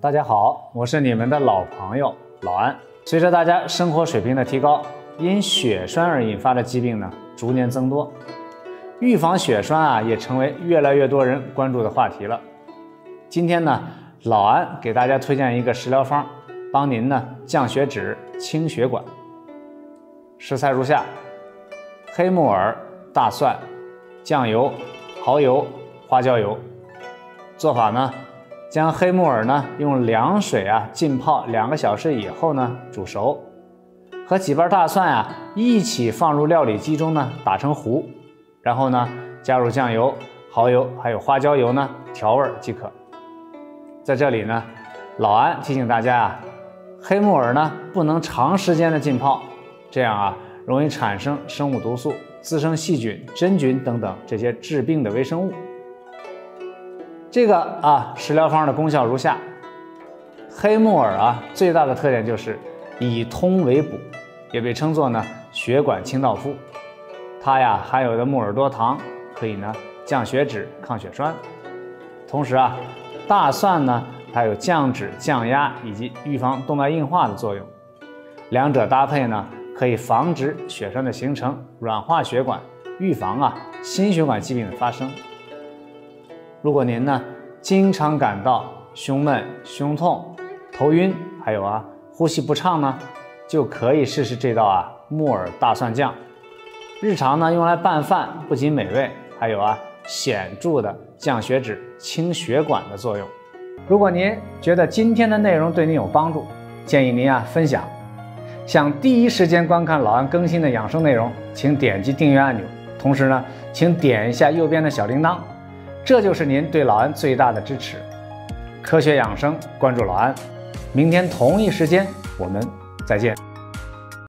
大家好，我是你们的老朋友老安。随着大家生活水平的提高，因血栓而引发的疾病呢逐年增多，预防血栓啊也成为越来越多人关注的话题了。今天呢，老安给大家推荐一个食疗方，帮您呢降血脂、清血管。食材如下：黑木耳、大蒜、酱油、蚝油、花椒油。做法呢？将黑木耳呢用凉水啊浸泡两个小时以后呢煮熟，和几瓣大蒜啊一起放入料理机中呢打成糊，然后呢加入酱油、蚝油还有花椒油呢调味即可。在这里呢，老安提醒大家啊，黑木耳呢不能长时间的浸泡，这样啊容易产生生物毒素，滋生细菌、真菌等等这些致病的微生物。这个啊食疗方的功效如下：黑木耳啊最大的特点就是以通为补，也被称作呢血管清道夫。它呀含有的木耳多糖可以呢降血脂、抗血栓。同时啊，大蒜呢还有降脂、降压以及预防动脉硬化的作用。两者搭配呢可以防止血栓的形成，软化血管，预防啊心血管疾病的发生。如果您呢经常感到胸闷、胸痛、头晕，还有啊呼吸不畅呢，就可以试试这道啊木耳大蒜酱。日常呢用来拌饭，不仅美味，还有啊显著的降血脂、清血管的作用。如果您觉得今天的内容对您有帮助，建议您啊分享。想第一时间观看老安更新的养生内容，请点击订阅按钮，同时呢请点一下右边的小铃铛。这就是您对老安最大的支持。科学养生，关注老安。明天同一时间，我们再见。